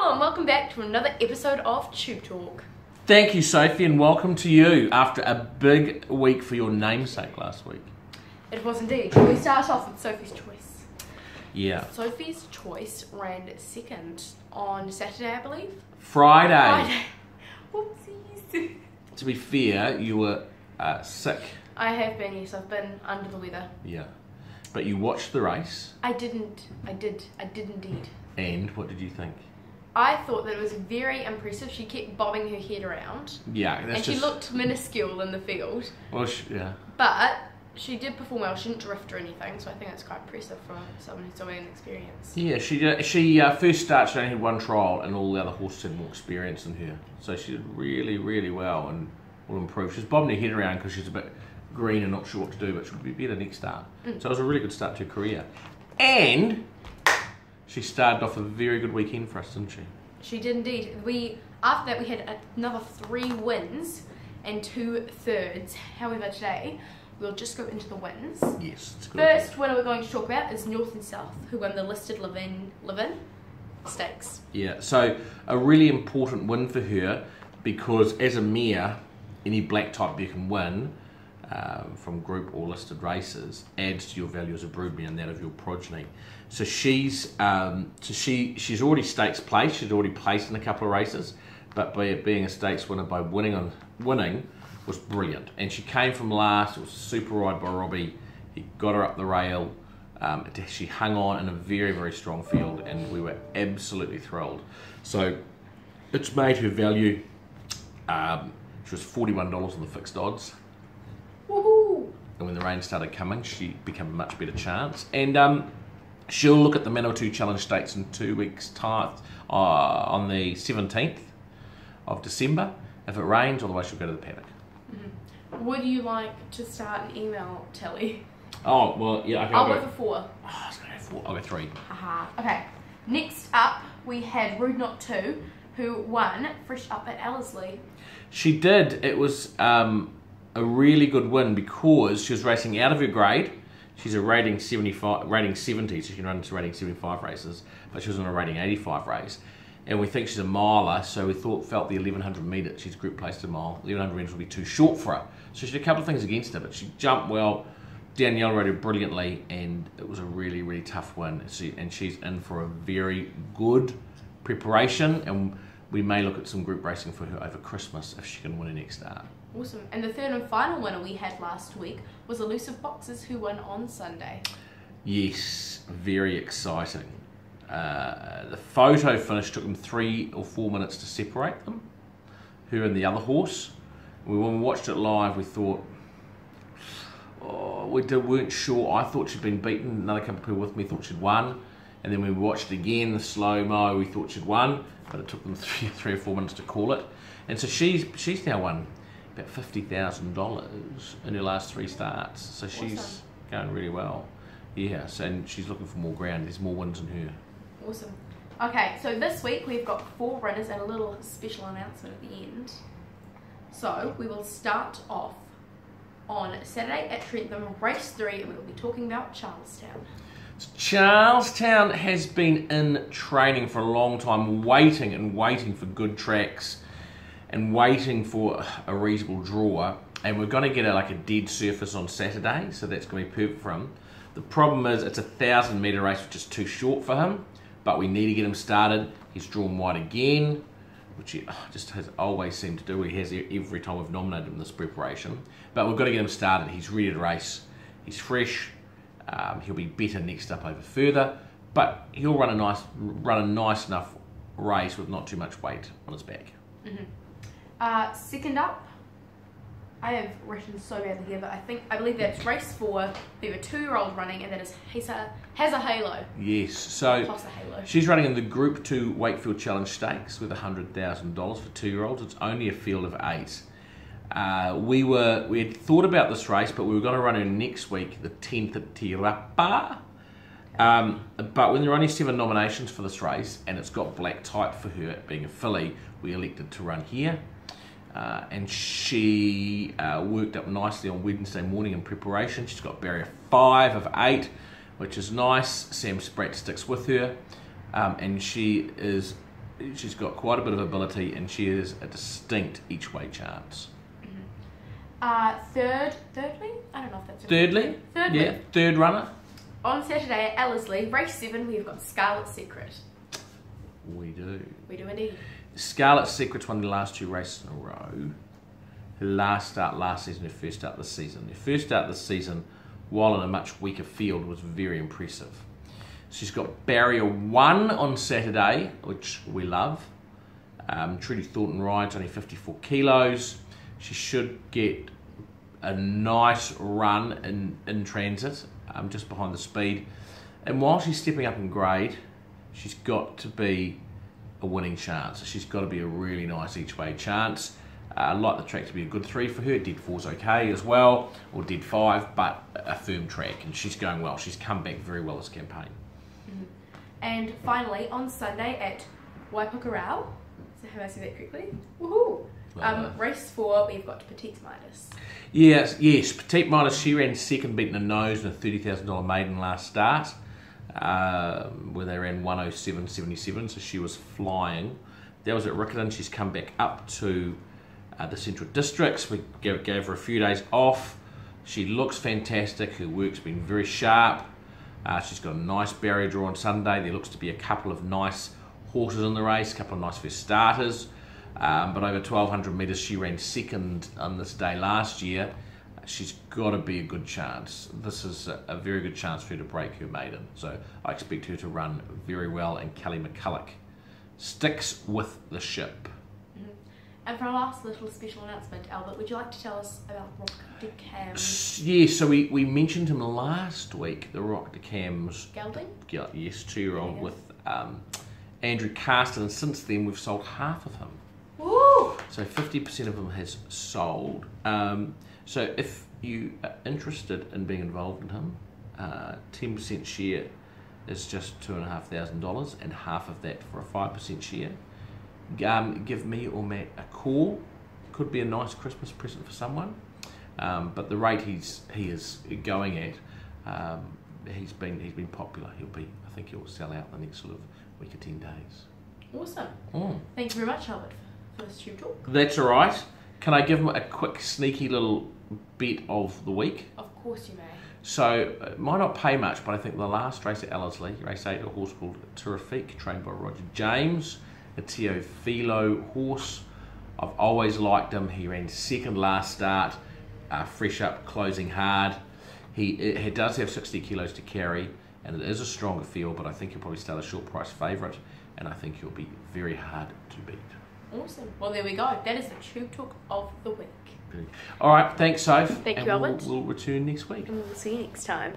Hello and welcome back to another episode of Tube Talk. Thank you, Sophie, and welcome to you after a big week for your namesake last week. It was indeed. We start off with Sophie's Choice. Yeah. Sophie's Choice ran second on Saturday, I believe. Friday. Friday. Whoopsies. To be fair, you were uh, sick. I have been, yes, I've been under the weather. Yeah. But you watched the race, I didn't, I did, I did indeed. and what did you think? I thought that it was very impressive. She kept bobbing her head around. Yeah, that's and she just. looked minuscule in the field. well, sh- yeah. But she did perform well. She didn't drift or anything, so I think that's quite impressive for someone who's so inexperienced. Yeah, she did, she uh, first started. She only had one trial, and all the other horses had more experience than her. So she did really, really well, and will improve. She's bobbing her head around because she's a bit green and not sure what to do, but she'll be better next start. So it was a really good start to her career, and she started off a very good weekend for us, didn't she? She did indeed. We after that we had another three wins and two thirds. However, today we'll just go into the wins. Yes, it's good. First winner we're going to talk about is North and South, who won the listed Levin Levin stakes. Yeah, so a really important win for her because as a mare, any black type you can win um, from group or listed races adds to your value as a broodmare and that of your progeny. So she's um, so she she's already stakes placed. She's already placed in a couple of races, but by being a stakes winner by winning on winning was brilliant. And she came from last. It was a super ride by Robbie. He got her up the rail. Um, she hung on in a very, very strong field, and we were absolutely thrilled. So it's made her value. Um, she was forty-one dollars on the fixed odds! And when the rain started coming, she became a much better chance. And um, she'll look at the Manawatu Challenge Stakes in two weeks' time, uh, on the seventeenth of December. If it rains, otherwise she'll go to the paddock. Would you like to start an email tally? Oh well, yeah. Okay, I'll I'll go go. for four. Oh, I was gonna go four. I'll go three. Haha. Okay. Next up, we had Rude Not 2, who won fresh up at Ellerslie. She did. It was um, a really good win because she was racing out of her grade. She's a rating 75, rating 70, so she can run to rating 75 races, but she was on a rating 85 race. And we think she's a miler, so we thought felt the 1100 metre, she's group placed a mile, 1100 metres would be too short for her. So she did a couple of things against her, but she jumped well, Danielle rode her brilliantly, and it was a really, really tough win. She, and she's in for a very good preparation, and we may look at some group racing for her over Christmas if she can win her next start. Awesome. And the third and final winner we had last week was Elusive Boxes, who won on Sunday. Yes, very exciting. Uh, the photo finish took them three or four minutes to separate them, her and the other horse. We, when we watched it live, we thought, oh, we did, weren't sure. I thought she'd been beaten. Another couple of people with me thought she'd won. And then when we watched it again, the slow mo, we thought she'd won, but it took them three, three or four minutes to call it. And so she's she's now won about fifty thousand dollars in her last three starts. So she's going really well. Yes, and she's looking for more ground. There's more wins in her. Awesome. Okay, so this week we've got four runners and a little special announcement at the end. So we will start off on Saturday at Trentham, race three, and we will be talking about Charlestown. Charlestown has been in training for a long time, waiting and waiting for good tracks and waiting for a reasonable draw. And we're going to get a, like a dead surface on Saturday, so that's going to be perfect for him. The problem is it's a thousand metre race, which is too short for him, but we need to get him started. He's drawn wide again, which he oh, just has always seemed to do. He has every time we've nominated him this preparation. But we've got to get him started. He's ready to race. He's fresh. Um, he'll be better next up over further, but he'll run a nice, run a nice enough race with not too much weight on his back. Uh, second up, I have written so badly here, but I think I believe that's race four. We have a two-year-old running, and that is has a has a halo. Yes, so halo. she's running in the Group Two Wakefield Challenge Stakes with a hundred thousand dollars for two-year-olds. It's only a field of eight. Uh, we were we had thought about this race, but we were going to run her next week, the tenth at Te Rapa. Um, but when there are only seven nominations for this race, and it's got black type for her being a filly, we elected to run here. Uh, and she uh, worked up nicely on Wednesday morning in preparation. She's got barrier five of eight, which is nice. Sam Spratt sticks with her, um, and she is she's got quite a bit of ability, and she is a distinct each way chance. Uh, third, thirdly, I don't know if that's Thirdly, Thirdly, yeah, third runner. on Saturday at Ellerslie, race seven, we've got Scarlet Secret. We do. We do indeed. Scarlet Secret's won the last two races in a row. Her last start last season, her first start this season. Her first start this season, while in a much weaker field, was very impressive. She's got barrier one on Saturday, which we love. Um, Trudy Thornton rides only 54 kilos. She should get a nice run in, in transit, um, just behind the speed. And while she's stepping up in grade, she's got to be a winning chance. She's got to be a really nice each way chance. Uh, I'd like the track to be a good three for her. Did four's okay as well, or did five, but a firm track, and she's going well. She's come back very well this campaign. And finally, on Sunday at Waipukurau, so how have I said that correctly? Woohoo! Um, race four, we've got Petite Midas. Yes, yes. Petite Midas, she ran second, beating a nose in a $30,000 maiden last start, um, where they ran 107.77, so she was flying. That was at Riccarton. She's come back up to uh, the Central Districts. We gave, gave her a few days off. She looks fantastic. Her work's been very sharp. Uh, she's got a nice barrier draw on Sunday. There looks to be a couple of nice horses in the race, a couple of nice first starters. Um, but over 1200 metres, she ran second on this day last year. She's got to be a good chance. This is a, a very good chance for her to break her maiden. So I expect her to run very well. And Kelly McCulloch sticks with the ship. And for our last little special announcement, Albert, would you like to tell us about Rock de Cam S- Yeah, so we, we mentioned him last week, the Roc de Cambes Gelding? yes, two year old with um, Andrew Carston. And since then, we've sold half of him. So 50% of them has sold. Um, so if you are interested in being involved in him, uh, 10% share is just $2,500 and half of that for a 5% share. Um, give me or Matt a call. Could be a nice Christmas present for someone. Um, but the rate he's he is going at, um, he's been he's been popular. He'll be I think he'll sell out the next sort of week or ten days. Awesome. Mm. Thank you very much, Albert, for this tube talk. That's all right. Can I give him a quick, sneaky little bit of the week? Of course you may. So, it might not pay much, but I think the last race at Ellerslie, race 8, a horse called Terrific, trained by Roger James, a Teofilo horse. I've always liked him. He ran second last start, uh, fresh up, closing hard. He, he does have 60 kilos to carry, and it is a stronger field, but I think he'll probably start a short price favourite, and I think he'll be very hard to beat. Awesome. Well, there we go. That is the tube talk of the week. All right, thanks, Soph. Thank and you, we'll, Albert. we'll return next week. And we'll see you next time.